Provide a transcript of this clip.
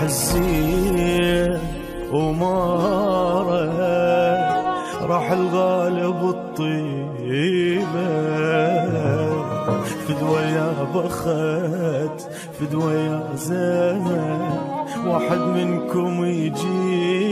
حزين الزين ومارة راح الغالب الطيبة. فدوى يا بخت فدوى يا زمن واحد منكم يجيب